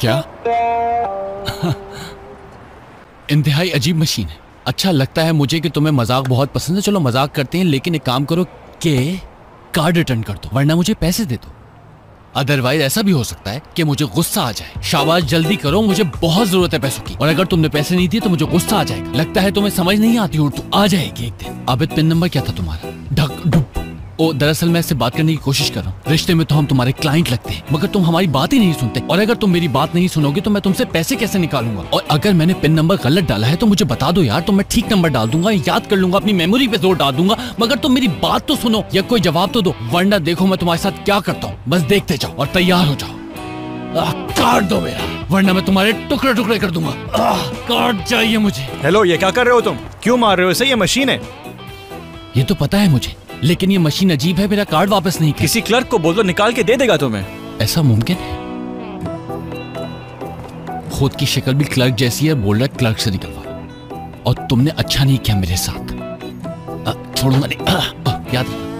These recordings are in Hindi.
क्या? इंतहाई अजीब मशीन है। अच्छा लगता है मुझे कि तुम्हें मज़ाक बहुत पसंद है। चलो मज़ाक करते हैं, लेकिन एक काम करो कि कार्ड रिटर्न कर दो, वरना मुझे पैसे दे दो। अदरवाइज़ ऐसा भी हो सकता है कि मुझे गुस्सा आ जाए। शाबाश, जल्दी करो, मुझे बहुत ज़रूरत है पैसों की। और अगर तुमने पैसे नहीं दिए तो मुझे गुस्सा आ जाएगा। लगता है तुम्हें समझ नहीं आती उर्दू आ जाएगी एक दिन। आबिद पिन नंबर क्या था तुम्हारा? ढक ओ दरअसल मैं इससे बात करने की कोशिश कर रहा हूँ। रिश्ते में तो हम तुम्हारे क्लाइंट लगते हैं मगर तुम हमारी बात ही नहीं सुनते। और अगर तुम मेरी बात नहीं सुनोगे तो मैं तुमसे पैसे कैसे निकालूँगा? और अगर मैंने पिन नंबर गलत डाला है तो मुझे बता दो यार तो मैं ठीक नंबर डाल दूँगा याद कर लूँगा अपनी मेमोरी पे ज़ोर डाल दूँगा। मगर तुम मेरी बात तो सुनो या कोई जवाब तो दो। वरना देखो मैं तुम्हारे साथ क्या करता हूँ। बस देखते जाओ और तैयार हो जाओ। काट दो मेरा। वरना मैं तुम्हारे टुकड़े टुकड़े कर दूँगा। काट चाहिए मुझे। हेलो ये क्या कर रहे हो तुम? क्यों मार रहे हो? इसे ये मशीन है। ये तो पता है मुझे। लेकिन ये मशीन अजीब है मेरा कार्ड वापस नहीं किसी क्लर्क को बोल दो निकाल के दे देगा तुम्हें। ऐसा मुमकिन है? खुद की शक्ल भी क्लर्क जैसी है बोल रहा है क्लर्क से निकलवा। और तुमने अच्छा नहीं किया मेरे साथ। छोड़ो छोड़ूँगा नहीं याद रखना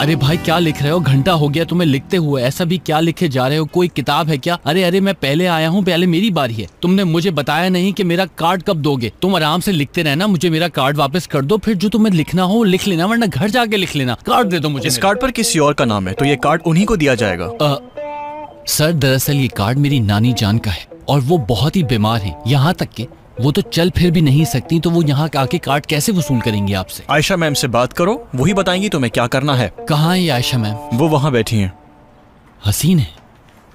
अरे भाई क्या लिख रहे हो? घंटा हो गया तुम्हें लिखते हुए। ऐसा भी क्या लिखे जा रहे हो? कोई किताब है क्या? अरे अरे मैं पहले आया हूँ पहले मेरी बारी है। तुमने मुझे बताया नहीं कि मेरा कार्ड कब दोगे। तुम आराम से लिखते रहना मुझे मेरा कार्ड वापस कर दो फिर जो तुम्हें लिखना हो लिख लेना वरना घर जाके लिख लेना। कार्ड दे दो मुझे इस कार्ड पर किसी और का नाम है तो ये कार्ड उन्हीं को दिया जाएगा। सर दरअसल ये कार्ड मेरी नानी जान का है और वो बहुत ही बीमार है। यहाँ तक कि वो तो चल फिर भी नहीं सकती तो वो यहाँ आके कार्ड कैसे वसूल करेंगे आपसे? आयशा मैम से बात करो वही बताएँगी तुम्हें क्या करना है। कहाँ है आयशा मैम? वो वहाँ बैठी हैं। हसीन है।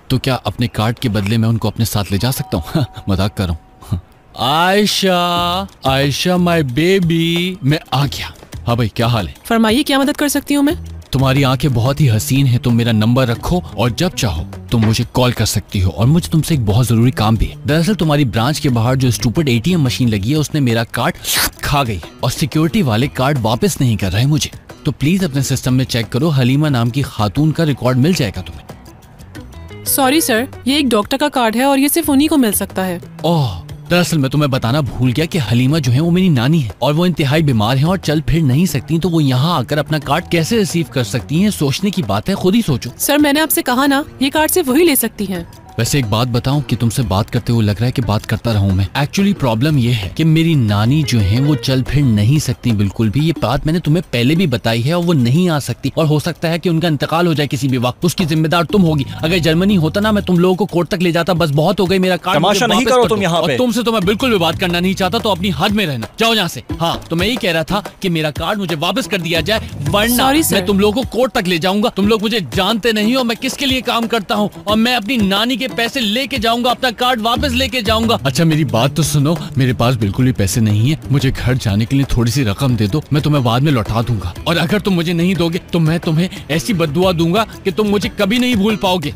तो क्या अपने कार्ड के बदले मैं उनको अपने साथ ले जा सकता हूँ? मज़ाक कर रहा हूँ। आयशा आयशा माई बेबी मैं आ गया। हाँ भाई क्या हाल है? फरमाइए क्या मदद कर सकती हूँ मैं? तुम्हारी आँखें बहुत ही हसीन हैं तुम मेरा नंबर रखो और जब चाहो। तुम मुझे कॉल कर सकती हो और मुझे तुमसे एक बहुत ज़रूरी काम भी है। दरअसल तुम्हारी ब्रांच के बाहर जो स्टूपर्ड एटीएम मशीन लगी है उसने मेरा कार्ड खा गई और सिक्योरिटी वाले कार्ड वापस नहीं कर रहे मुझे। तो प्लीज़ अपने सिस्टम में चेक करो हलीमा नाम की खातून का रिकॉर्ड मिल जाएगा तुम्हें। सॉरी सर ये एक डॉक्टर का कार्ड है और ये सिर्फ़ उन्हीं को मिल सकता है। ओह दरअसल मैं तुम्हें बताना भूल गया कि हलीमा जो है वो मेरी नानी है और वो इंतहाई बीमार है और चल फिर नहीं सकती तो वो यहाँ आकर अपना कार्ड कैसे रिसीव कर सकती है? सोचने की बात है, खुद ही सोचो। सर, मैंने आपसे कहा ना, ये कार्ड सिर्फ़ वही ले सकती हैं। वैसे एक बात बताऊँ कि तुमसे बात करते हुए लग रहा है कि बात करता रहूँ मैं। एक्चुअली प्रॉब्लम ये है कि मेरी नानी जो है वो चल फिर नहीं सकती बिल्कुल भी। ये बात मैंने तुम्हें पहले भी बताई है और वो नहीं आ सकती। और हो सकता है कि उनका इंतकाल हो जाए किसी भी वक्त। उसकी जिम्मेदार तुम होगी। अगर जर्मनी होता ना मैं तुम लोगों को कोर्ट तक ले जाता। बस बहुत हो गई मेरा कार्ड नहीं करो तुम यहाँ और तुमसे तो मैं बिल्कुल भी बात करना नहीं चाहता तो अपनी हद में रहना। जाओ यहाँ से। हाँ तो मैं यही कह रहा था की मेरा कार्ड मुझे वापस कर दिया जाए वरना मैं तुम लोगों को कोर्ट तक ले जाऊँगा। तुम लोग मुझे जानते नहीं हो मैं किसके लिए काम करता हूँ? और मैं अपनी नानी के पैसे लेके जाऊँगा, अपना कार्ड वापस लेके जाऊँगा। अच्छा मेरी बात तो सुनो, मेरे पास बिल्कुल भी पैसे नहीं है। मुझे घर जाने के लिए थोड़ी सी रकम दे दो, मैं तुम्हें बाद में लौटा दूँगा। और अगर तुम मुझे नहीं दोगे तो मैं तुम्हें ऐसी बदुआ दूँगा की तुम मुझे कभी नहीं भूल पाओगे।